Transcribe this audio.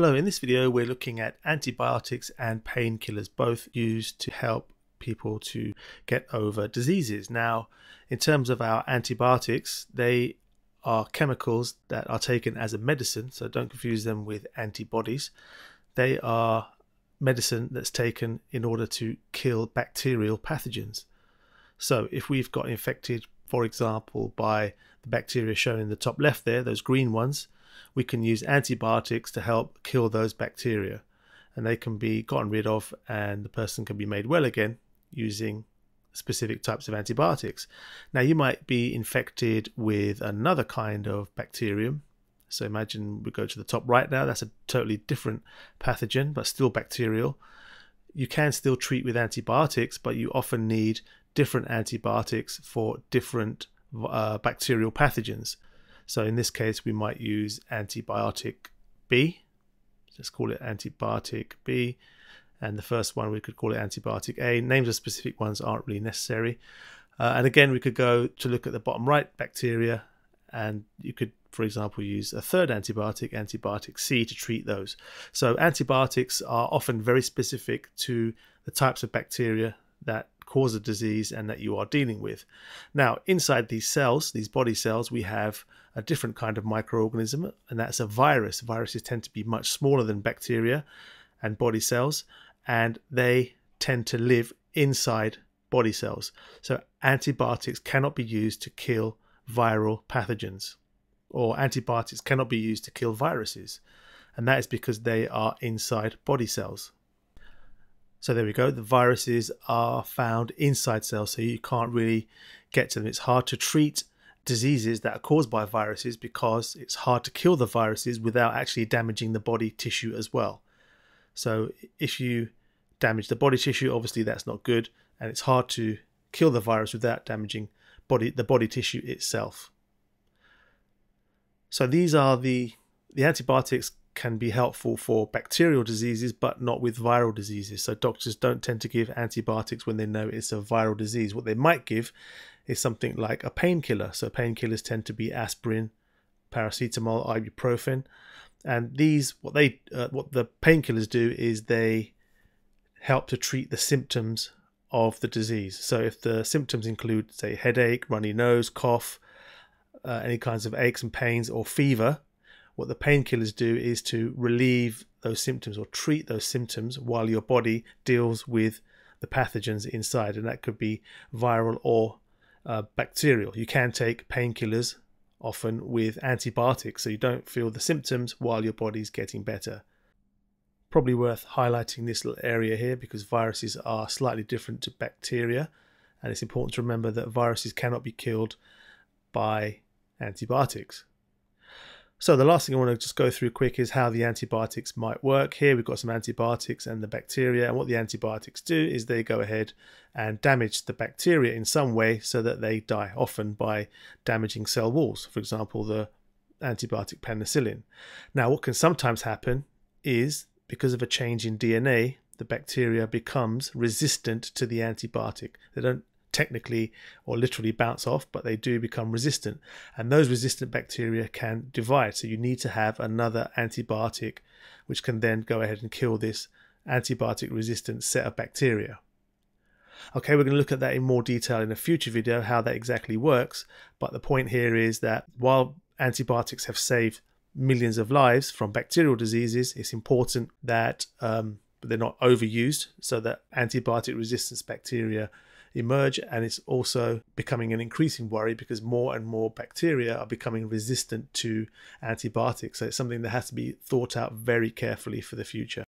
Hello, in this video we're looking at antibiotics and painkillers, both used to help people to get over diseases. Now, in terms of our antibiotics, they are chemicals that are taken as a medicine, so don't confuse them with antibodies. They are medicine that's taken in order to kill bacterial pathogens. So, if we've got infected, for example, by the bacteria shown in the top left there, those green ones, we can use antibiotics to help kill those bacteria and they can be gotten rid of and the person can be made well again using specific types of antibiotics. Now you might be infected with another kind of bacterium. So imagine we go to the top right now, that's a totally different pathogen but still bacterial. You can still treat with antibiotics but you often need different antibiotics for different uh, bacterial pathogens. So in this case, we might use antibiotic B. Let's call it antibiotic B. And the first one, we could call it antibiotic A. Names of specific ones aren't really necessary. Uh, and again, we could go to look at the bottom right bacteria, and you could, for example, use a third antibiotic, antibiotic C, to treat those. So antibiotics are often very specific to the types of bacteria that cause of disease and that you are dealing with. Now, inside these cells, these body cells, we have a different kind of microorganism, and that's a virus. Viruses tend to be much smaller than bacteria and body cells, and they tend to live inside body cells. So, antibiotics cannot be used to kill viral pathogens, or antibiotics cannot be used to kill viruses, and that is because they are inside body cells. So there we go. The viruses are found inside cells, so you can't really get to them. It's hard to treat diseases that are caused by viruses because it's hard to kill the viruses without actually damaging the body tissue as well. So if you damage the body tissue, obviously that's not good, and it's hard to kill the virus without damaging body the body tissue itself. So these are the the antibiotics can be helpful for bacterial diseases, but not with viral diseases. So doctors don't tend to give antibiotics when they know it's a viral disease. What they might give is something like a painkiller. So painkillers tend to be aspirin, paracetamol, ibuprofen, and these what they uh, what the painkillers do is they help to treat the symptoms of the disease. So if the symptoms include say headache, runny nose, cough, uh, any kinds of aches and pains or fever, what the painkillers do is to relieve those symptoms or treat those symptoms while your body deals with the pathogens inside and that could be viral or uh, bacterial. You can take painkillers often with antibiotics so you don't feel the symptoms while your body's getting better. Probably worth highlighting this little area here because viruses are slightly different to bacteria and it's important to remember that viruses cannot be killed by antibiotics. So the last thing I want to just go through quick is how the antibiotics might work. Here we've got some antibiotics and the bacteria and what the antibiotics do is they go ahead and damage the bacteria in some way so that they die, often by damaging cell walls, for example the antibiotic penicillin. Now what can sometimes happen is because of a change in DNA the bacteria becomes resistant to the antibiotic. They don't technically or literally bounce off, but they do become resistant. And those resistant bacteria can divide. So you need to have another antibiotic, which can then go ahead and kill this antibiotic resistant set of bacteria. Okay, we're going to look at that in more detail in a future video, how that exactly works. But the point here is that while antibiotics have saved millions of lives from bacterial diseases, it's important that um, they're not overused so that antibiotic resistance bacteria emerge and it's also becoming an increasing worry because more and more bacteria are becoming resistant to antibiotics. So it's something that has to be thought out very carefully for the future